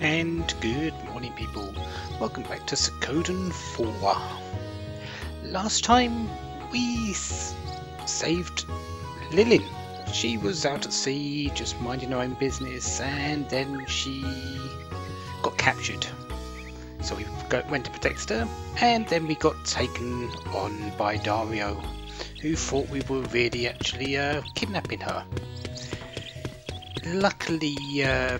And good morning, people. Welcome back to Suikoden 4. Last time we saved Lilin. She was out at sea, just minding her own business, and then she got captured. So we went to protect her, and then we got taken on by Dario, who thought we were really actually uh, kidnapping her. Luckily, uh,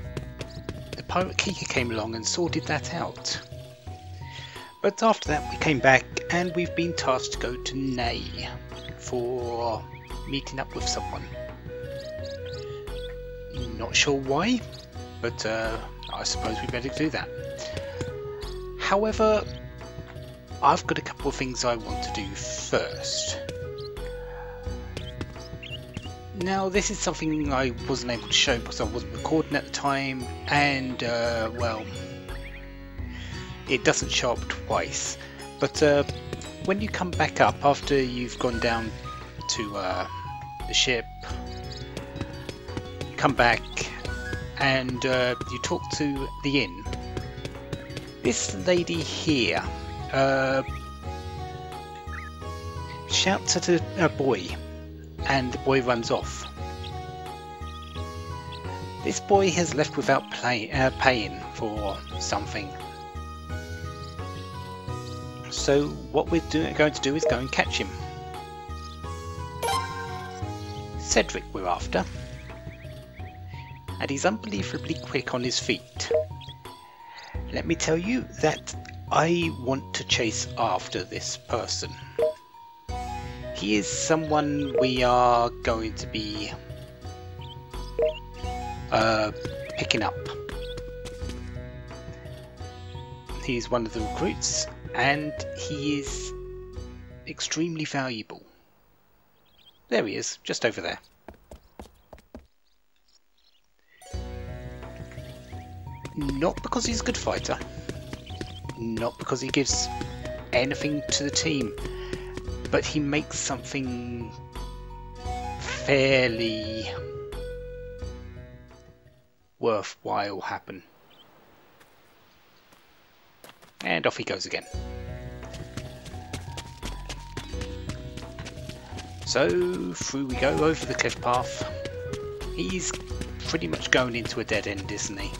pirate Kika came along and sorted that out. But after that, we came back and we've been tasked to go to Nay for meeting up with someone. Not sure why, but uh, I suppose we better do that. However, I've got a couple of things I want to do first. Now, this is something I wasn't able to show because I wasn't recording at the time, and uh, well, it doesn't show up twice. But uh, when you come back up after you've gone down to uh, the ship, come back and uh, you talk to the inn. This lady here uh, shouts at a, a boy and the boy runs off. This boy has left without play, uh, paying for something. So what we're do going to do is go and catch him. Cedric we're after. And he's unbelievably quick on his feet. Let me tell you that I want to chase after this person he is someone we are going to be uh, picking up. He's one of the recruits and he is extremely valuable. There he is, just over there. Not because he's a good fighter, not because he gives anything to the team, but he makes something fairly worthwhile happen. And off he goes again. So through we go over the cliff path. He's pretty much going into a dead end, isn't he?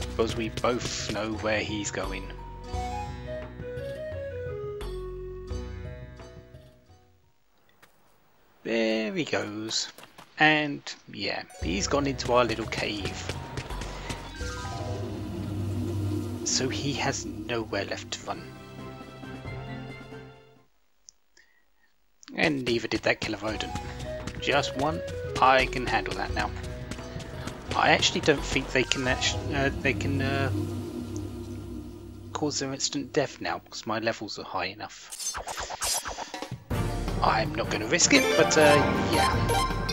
Because we both know where he's going. He goes. And yeah, he's gone into our little cave. So he has nowhere left to run. And neither did that killer rodent. Just one. I can handle that now. I actually don't think they can actually, uh, they can uh, cause their instant death now because my levels are high enough. I'm not going to risk it, but uh, yeah.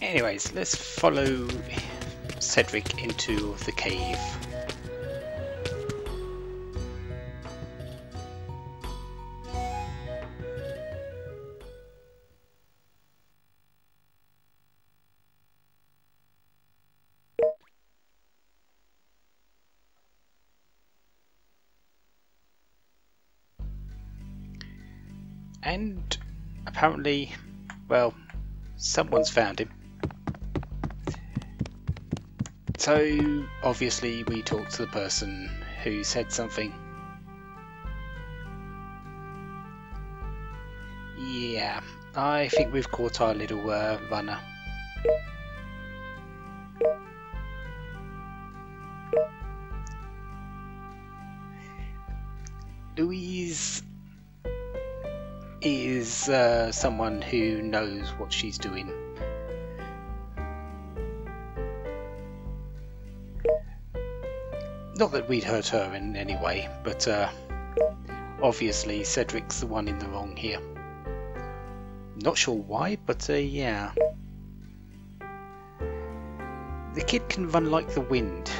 Anyways, let's follow Cedric into the cave. And apparently, well, someone's found him. So obviously we talked to the person who said something. Yeah, I think we've caught our little uh, runner. Uh, someone who knows what she's doing. Not that we'd hurt her in any way, but uh, obviously Cedric's the one in the wrong here. Not sure why, but uh, yeah. The kid can run like the wind.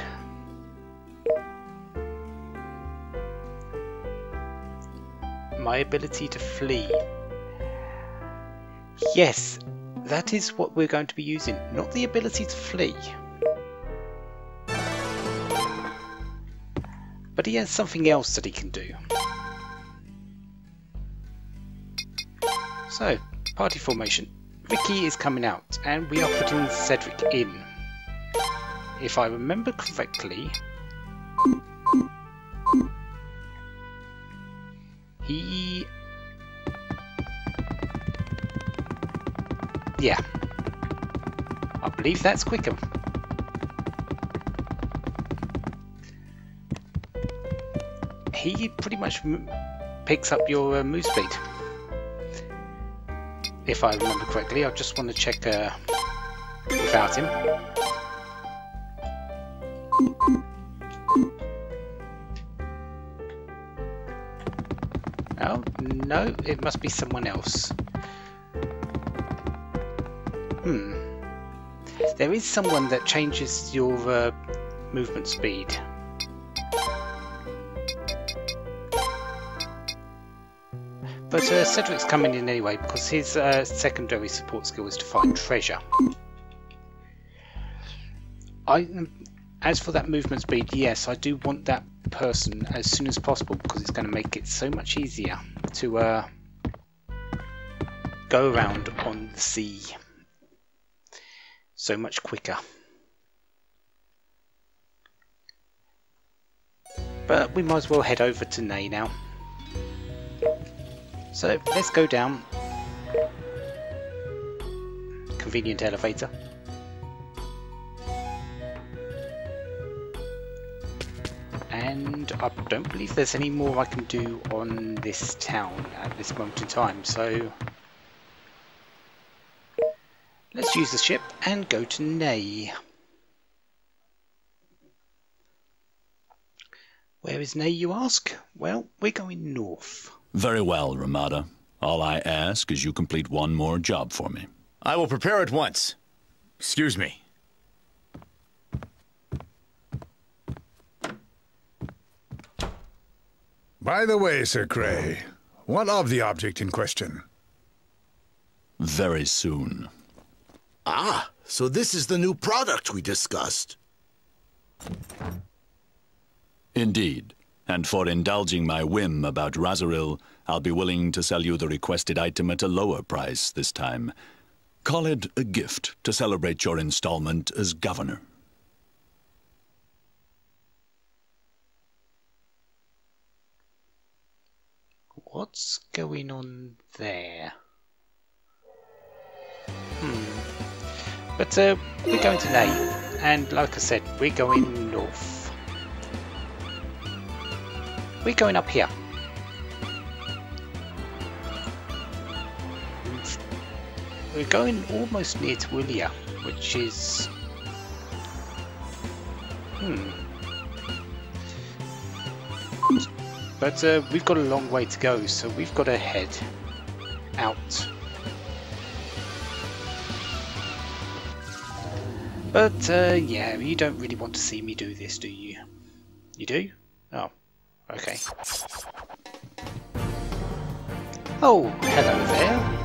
my ability to flee. Yes, that is what we're going to be using, not the ability to flee. But he has something else that he can do. So, party formation. Vicky is coming out, and we are putting Cedric in. If I remember correctly, he... Yeah. I believe that's quicker. He pretty much picks up your uh, move speed. If I remember correctly, I just want to check uh, without him. Oh, no, it must be someone else. Hmm. There is someone that changes your uh, movement speed. But uh, Cedric's coming in anyway because his uh, secondary support skill is to find treasure. I, as for that movement speed, yes, I do want that person as soon as possible because it's going to make it so much easier to uh, go around on the sea so much quicker. But we might as well head over to Nay now. So let's go down. Convenient elevator. And I don't believe there's any more I can do on this town at this moment in time, so let's use the ship and go to Nay. Where is Nay, you ask? Well, we're going north. Very well, Ramada. All I ask is you complete one more job for me. I will prepare at once. Excuse me. By the way, Sir Cray, what of the object in question? Very soon. Ah, so this is the new product we discussed. Indeed. And for indulging my whim about Razril, I'll be willing to sell you the requested item at a lower price this time. Call it a gift to celebrate your installment as governor. What's going on there? Hmm. But uh, we're going to Nay, and like I said, we're going north. We're going up here. We're going almost near to Willia, which is... Hmm. But uh, we've got a long way to go, so we've got to head out. But uh, yeah, you don't really want to see me do this, do you? You do? Oh, okay. Oh, hello there.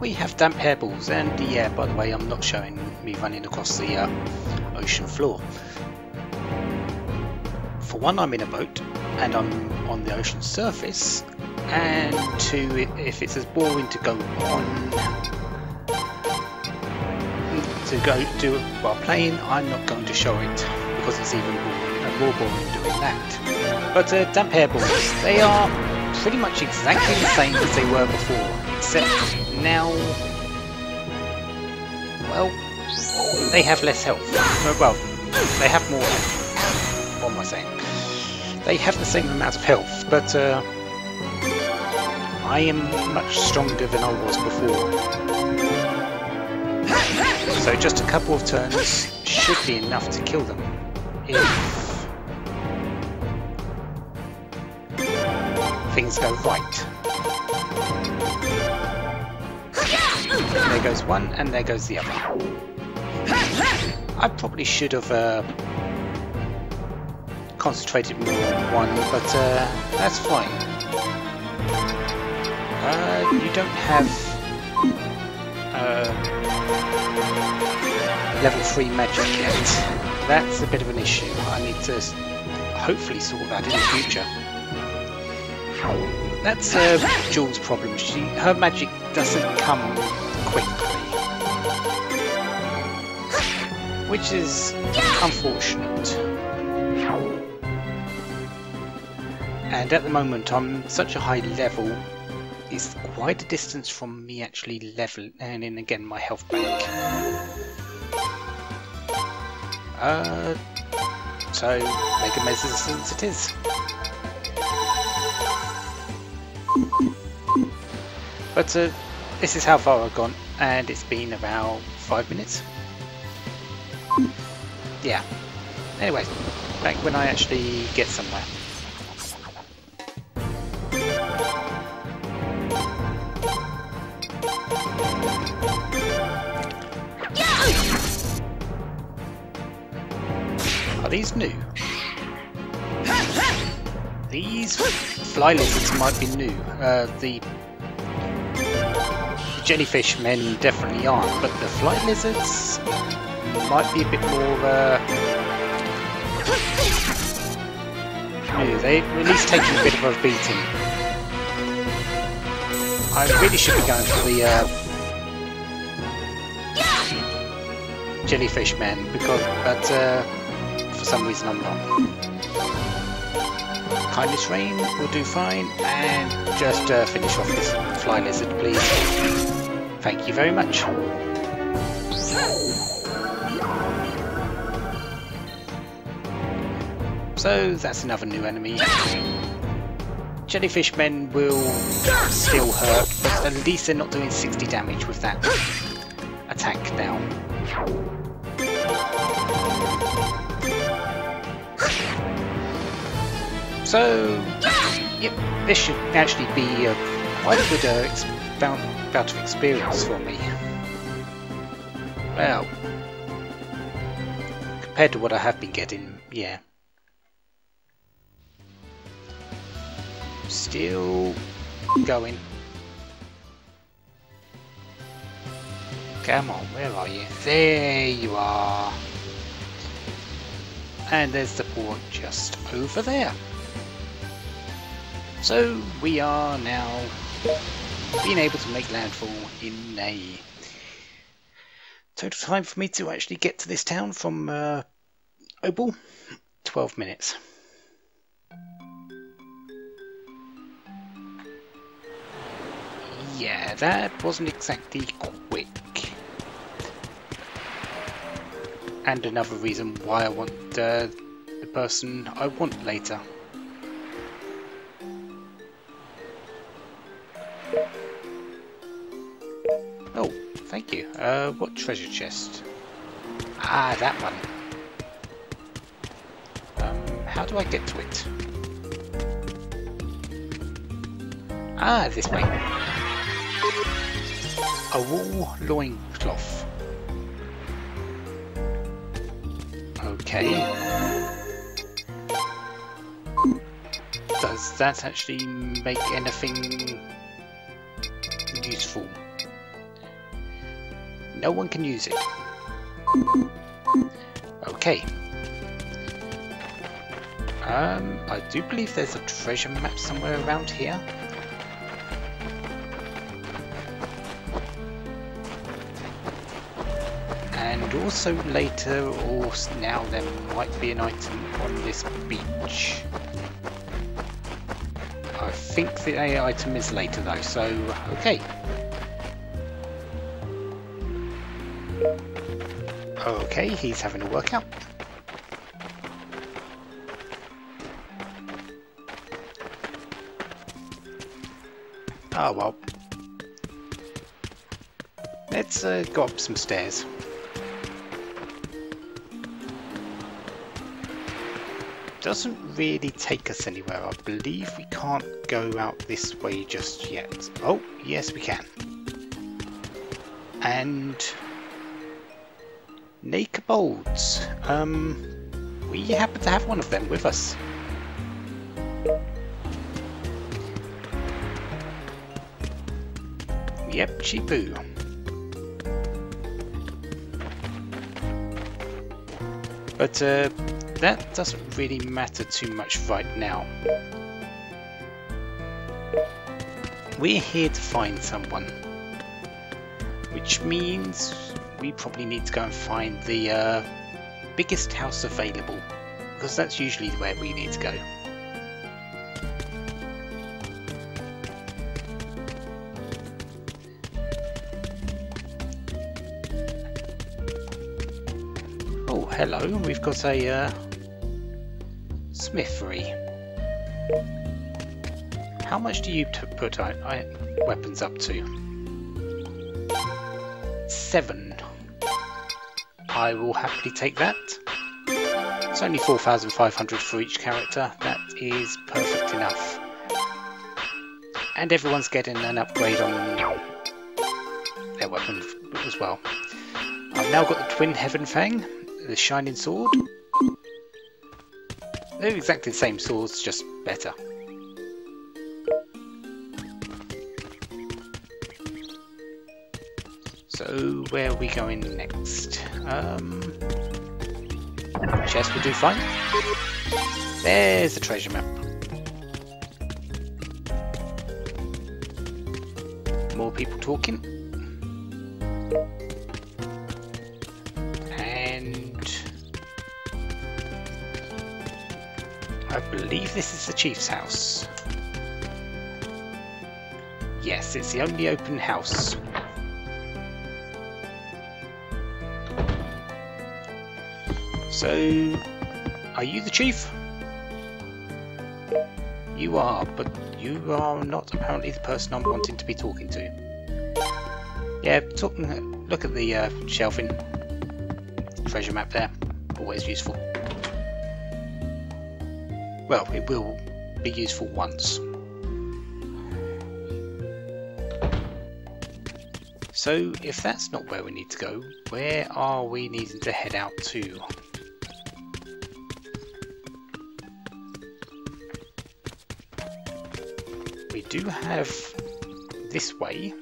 We have damp hairballs, and yeah, by the way, I'm not showing me running across the uh, ocean floor. For one, I'm in a boat, and I'm on the ocean surface, and two, if it's as boring to go on to go do it while playing, I'm not going to show it because it's even more, boring doing that. But uh, damp hairballs, they are pretty much exactly the same as they were before, except now, well, they have less health. Well, they have more health. What am I saying? They have the same amount of health, but uh, I am much stronger than I was before. So just a couple of turns should be enough to kill them. If things go right. There goes one, and there goes the other. I probably should have uh, concentrated more on one, but uh, that's fine. Uh, you don't have... Level 3 magic yet. That's a bit of an issue. I need to hopefully sort that in the future. That's uh, Jewel's problem. She, her magic doesn't come quickly. Which is unfortunate. And at the moment I'm such a high level, it's quite a distance from me actually level and in again my health bank. Uh, so Mega Resistance it is. But uh, this is how far I've gone, and it's been about five minutes. Yeah. Anyway, back when I actually get somewhere. These new? These fly lizards might be new. Uh, the jellyfish men definitely aren't, but the fly lizards might be a bit more uh, new. They at least taking a bit of a beating. I really should be going for the uh, jellyfish men because, but uh, some reason I'm not. Kindness Rain will do fine, and just uh, finish off this fly lizard, please. Thank you very much. So that's another new enemy. Jellyfish men will still hurt, but at least they're not doing 60 damage with that attack now. So, yep, this should actually be uh, quite a good uh, bout of experience for me. Well, compared to what I have been getting, yeah. Still going. Come on, where are you? There you are. And there's the port just over there. So we are now being able to make landfall in a total time for me to actually get to this town from uh, Obel, 12 minutes. Yeah, that wasn't exactly quick. And another reason why I want uh, the person I want later. Thank you. Uh, what treasure chest? Ah, that one. Um, how do I get to it? Ah, this way. A wool loincloth. Okay. Does that actually make anything useful? No one can use it. Okay. Um, I do believe there's a treasure map somewhere around here. And also later, or now, there might be an item on this beach. I think the item is later though, so okay. Okay, he's having a workout. Oh well. Let's uh, go up some stairs. Doesn't really take us anywhere. I believe we can't go out this way just yet. Oh, yes we can. And Nay Kobolds. Um, we happen to have one of them with us. Yep, Chiepoo. But uh, that doesn't really matter too much right now. We're here to find someone. Which means we probably need to go and find the uh, biggest house available. Because that's usually where we need to go. Oh, hello. We've got a uh, smithery. How much do you put I, I, weapons up to? Seven. I will happily take that. It's only 4,500 for each character. That is perfect enough. And everyone's getting an upgrade on their weapon as well. I've now got the Twin Heaven Fang, the Shining Sword. They're exactly the same swords, just better. Where are we going next? Um, chest will do fine. There's the treasure map. More people talking. And I believe this is the chief's house. Yes, it's the only open house. So, are you the chief? You are, but you are not apparently the person I'm wanting to be talking to. Yeah, talking. Look at the uh, shelving treasure map there. Always useful. Well, it will be useful once. So, if that's not where we need to go, where are we needing to head out to? Do have this way.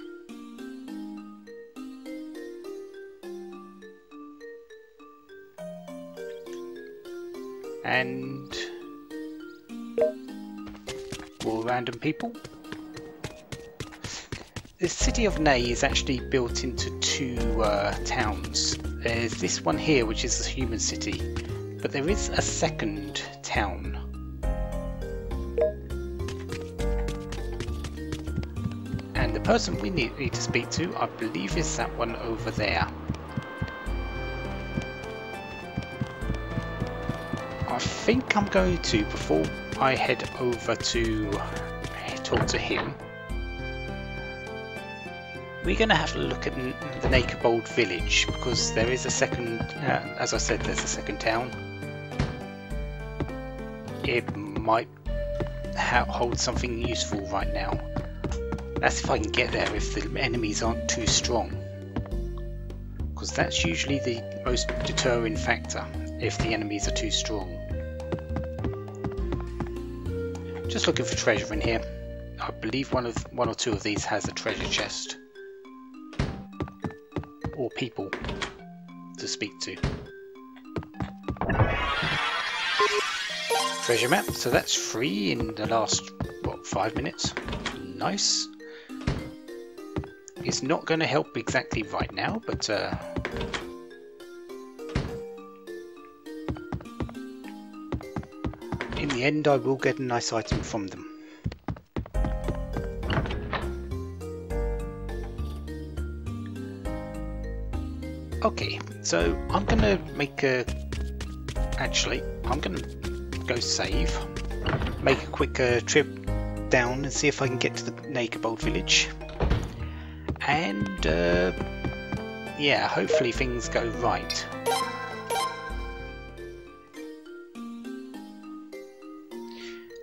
And more random people. The city of Nay is actually built into two uh, towns. There's this one here, which is the human city, but there is a second town. Person we need, need to speak to, I believe, is that one over there. I think I'm going to, before I head over to talk to him, we're going to have a look at the Nay Kobold village because there is a second, uh, as I said, there's a second town. It might hold something useful right now. That's if I can get there if the enemies aren't too strong. Because that's usually the most deterring factor, if the enemies are too strong. Just looking for treasure in here. I believe one of one or two of these has a treasure chest. Or people to speak to. Treasure map, so that's free in the last, what, five minutes? Nice. It's not going to help exactly right now, but uh, in the end I will get a nice item from them. Okay, so I'm gonna make a... Actually, I'm gonna go save, make a quick uh, trip down and see if I can get to the Nay Kobold village. And, uh, yeah, hopefully things go right.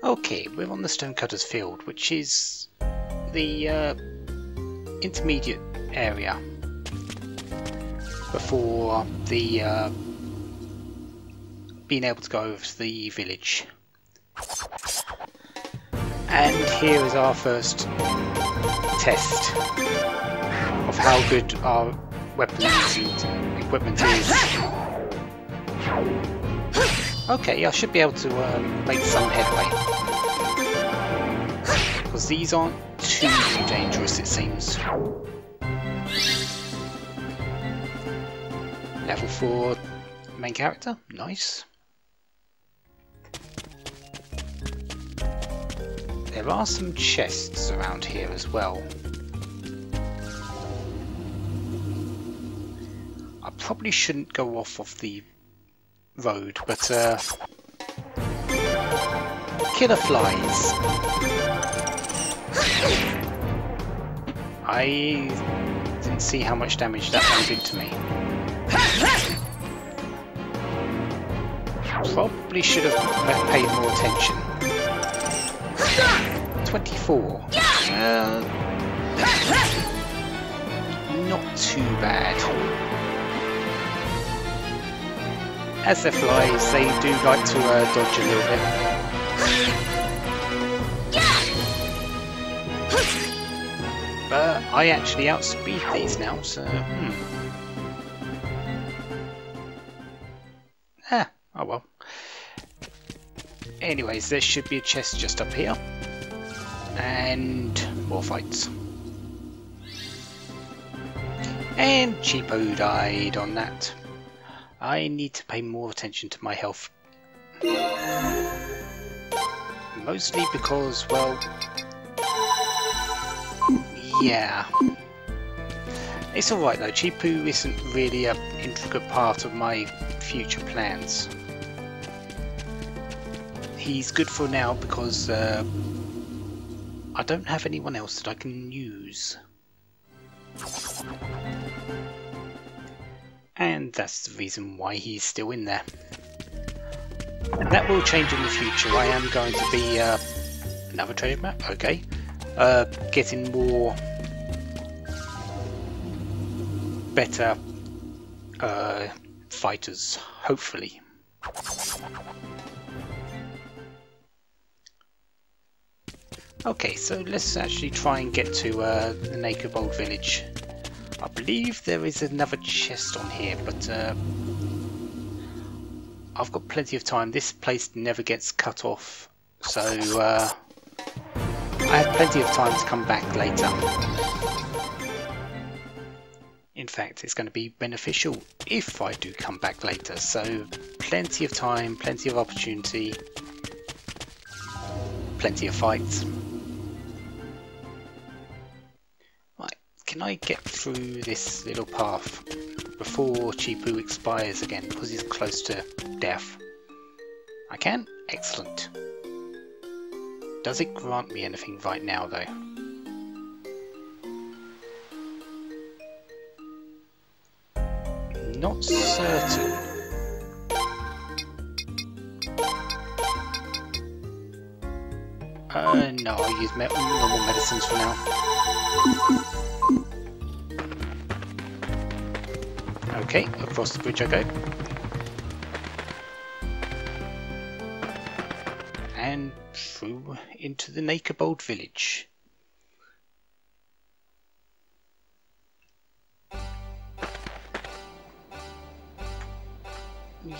Okay, we're on the Stonecutter's Field, which is the uh, intermediate area before the uh, being able to go over to the village. And here is our first test of how good our weapons and equipment is. Okay, I should be able to uh, make some headway. Because these aren't too dangerous, it seems. Level 4 main character, nice. There are some chests around here as well. Probably shouldn't go off of the road, but uh, killer flies. I didn't see how much damage that one did to me. Probably should have paid more attention. 24. Uh, not too bad. As they're flies, they do like to uh, dodge a little bit. But I actually outspeed these now, so hmm. Ah, oh well. Anyways, there should be a chest just up here. And more fights. And Chiepoo died on that. I need to pay more attention to my health. Mostly because, well... Yeah. It's alright though, Chiepoo isn't really an intricate part of my future plans. He's good for now because uh, I don't have anyone else that I can use. And that's the reason why he's still in there. And that will change in the future. I am going to be uh, another treasure map, okay. Uh, getting more better uh, fighters, hopefully. Okay, so let's actually try and get to uh, the Nay Kobold village. I believe there is another chest on here, but uh, I've got plenty of time. This place never gets cut off, so uh, I have plenty of time to come back later. In fact, it's going to be beneficial if I do come back later, so plenty of time, plenty of opportunity, plenty of fights. Can I get through this little path before Chiepoo expires again because he's close to death? I can? Excellent. Does it grant me anything right now though? Not certain. Uh, no, I'll use me normal medicines for now. Okay, across the bridge I go. And through into the Nay Kobold village.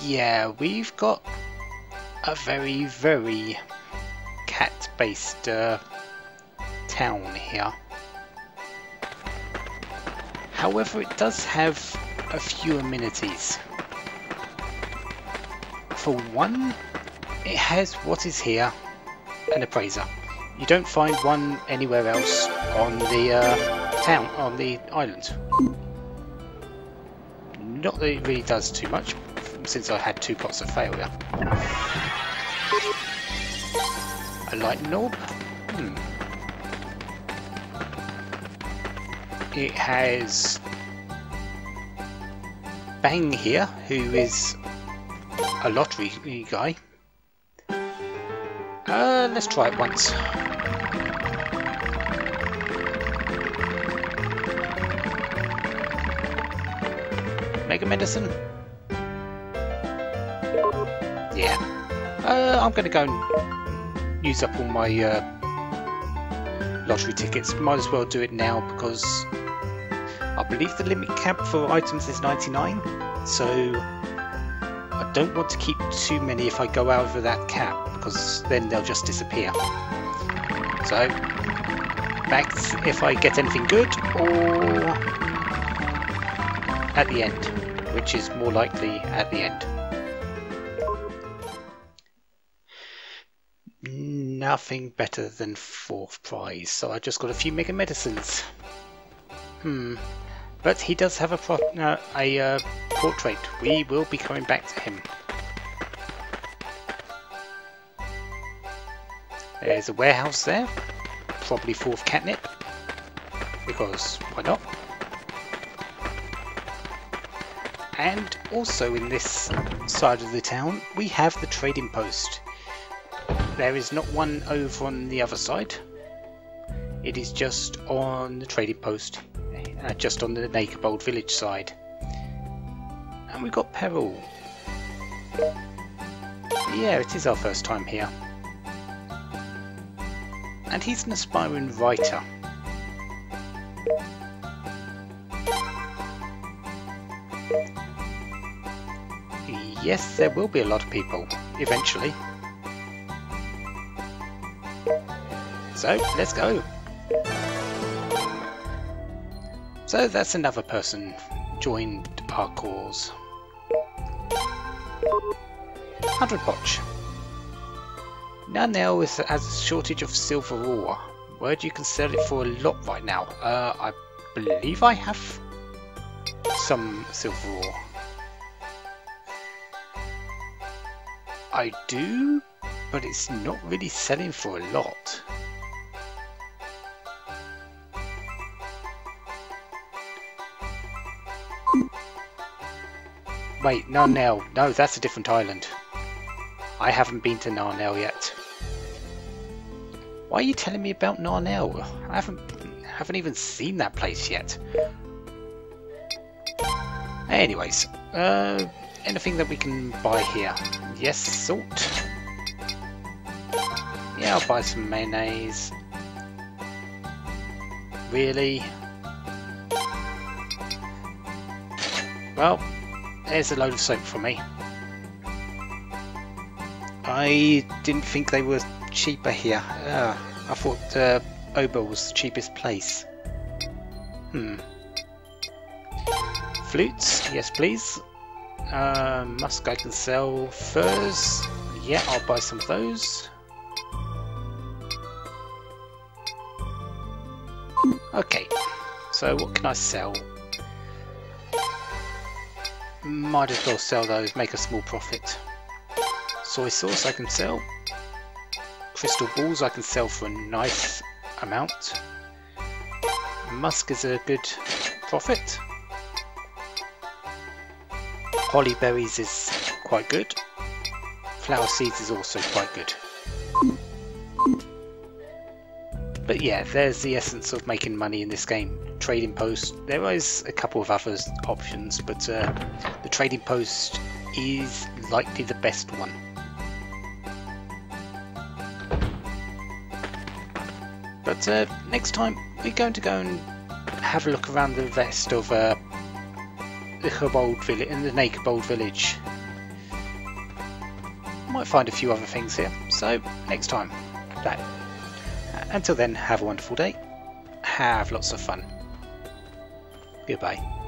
Yeah, we've got a very, very cat-based uh, town here. However, it does have a few amenities. For one, it has what is here, an appraiser. You don't find one anywhere else on the uh, town, on the island. Not that it really does too much, since I had two pots of failure. A lightning orb? Hmm. It has Bang here, who is a lottery guy. Uh, let's try it once. Mega Medicine? Yeah. Uh, I'm gonna go and use up all my uh, lottery tickets. Might as well do it now because I believe the limit cap for items is 99. So I don't want to keep too many if I go over that cap, because then they'll just disappear. So, back if I get anything good, or at the end, which is more likely at the end. Nothing better than fourth prize, so I just got a few mega medicines. Hmm. But he does have a, pro uh, a uh, portrait. We will be coming back to him. There's a warehouse there. Probably fourth catnip. Because why not? And also in this side of the town, we have the trading post. There is not one over on the other side. It is just on the trading post, uh, just on the Nay Kobold village side. And we've got Peril. Yeah, it is our first time here. And he's an aspiring writer. Yes, there will be a lot of people, eventually. So, let's go. So that's another person joined our cause. 100 potch. Na-Nal is, has a shortage of silver ore. Word you can sell it for a lot right now. Uh, I believe I have some silver ore. I do, but it's not really selling for a lot. Wait, Na-Nal. No, that's a different island. I haven't been to Na-Nal yet. Why are you telling me about Na-Nal? I haven't haven't even seen that place yet. Anyways, uh, anything that we can buy here? Yes, salt. Yeah, I'll buy some mayonnaise. Really? Well, there's a load of soap for me. I didn't think they were cheaper here. Uh, I thought uh, Obel was the cheapest place. Hmm. Flutes, yes please. Uh, musk I can sell. Furs, yeah, I'll buy some of those. Okay, so what can I sell? Might as well sell those, make a small profit. Soy sauce I can sell. Crystal balls I can sell for a nice amount. Musk is a good profit. Holly berries is quite good. Flower seeds is also quite good. But yeah, there's the essence of making money in this game. Trading post. There is a couple of other options, but uh, trading post is likely the best one. But uh, next time we're going to go and have a look around the rest of uh, the Kobold village, in the Nay Kobold village. Might find a few other things here. So next time, that until then, have a wonderful day. Have lots of fun. Goodbye.